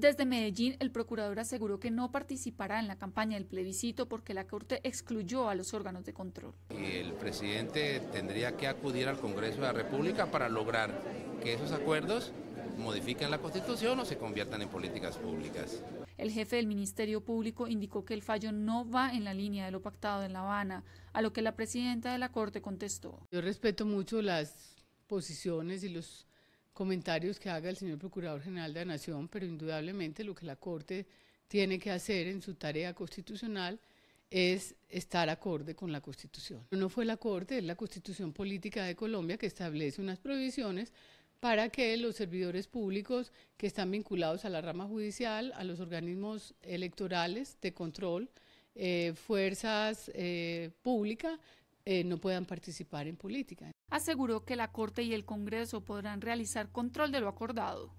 Desde Medellín, el procurador aseguró que no participará en la campaña del plebiscito porque la Corte excluyó a los órganos de control. El presidente tendría que acudir al Congreso de la República para lograr que esos acuerdos modifiquen la Constitución o se conviertan en políticas públicas. El jefe del Ministerio Público indicó que el fallo no va en la línea de lo pactado en La Habana, a lo que la presidenta de la Corte contestó. Yo respeto mucho las posiciones y los comentarios que haga el señor Procurador General de la Nación, pero indudablemente lo que la Corte tiene que hacer en su tarea constitucional es estar acorde con la Constitución. No fue la Corte, es la Constitución Política de Colombia que establece unas provisiones para que los servidores públicos que están vinculados a la rama judicial, a los organismos electorales de control, eh, fuerzas eh, públicas, eh, no puedan participar en política aseguró que la Corte y el Congreso podrán realizar control de lo acordado.